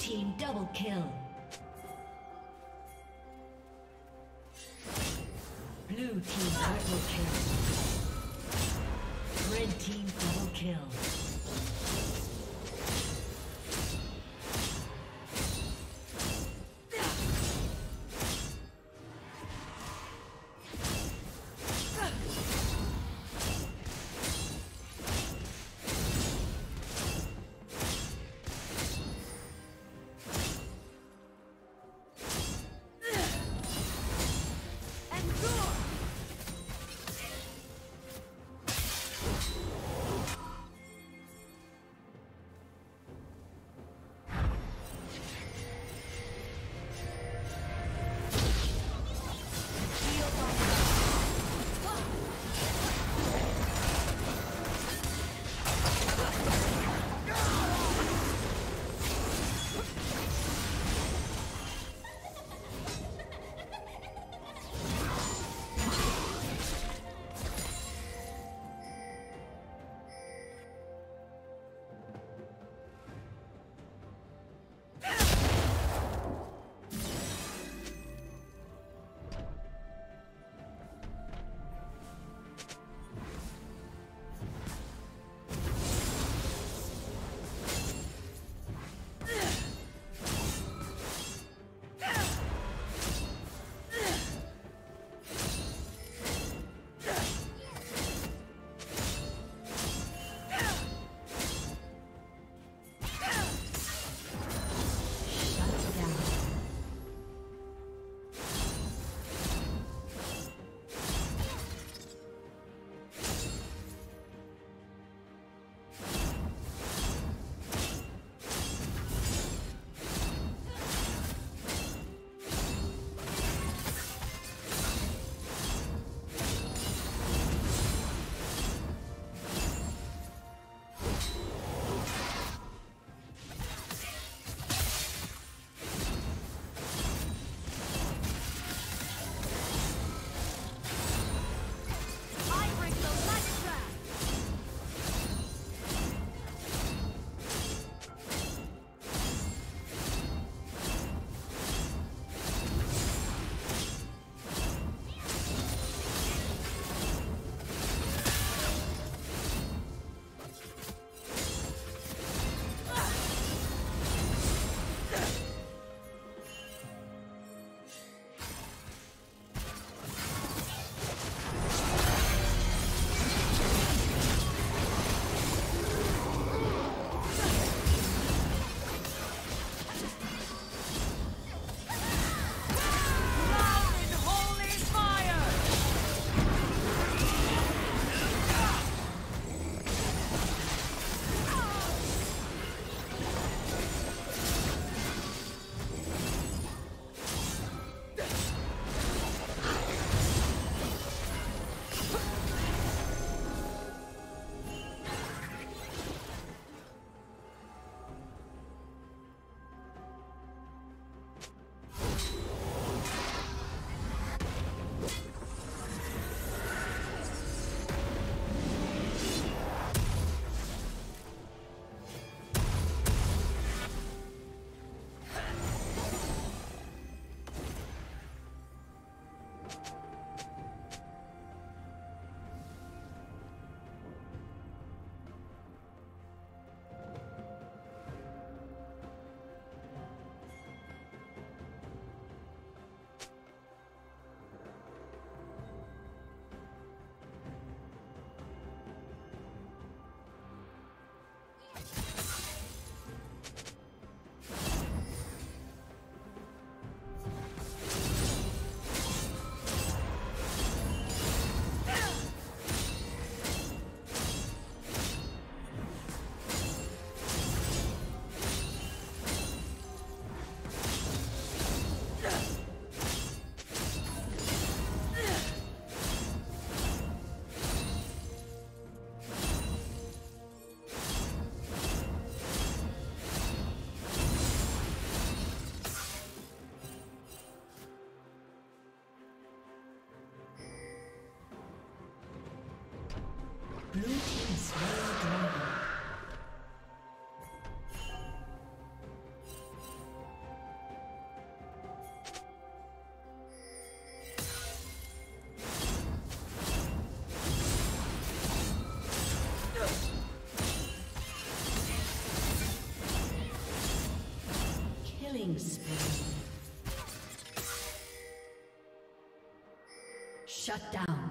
Team double kill. Blue team triple kill. Red team double kill. Blue team slain dragon. Shut down.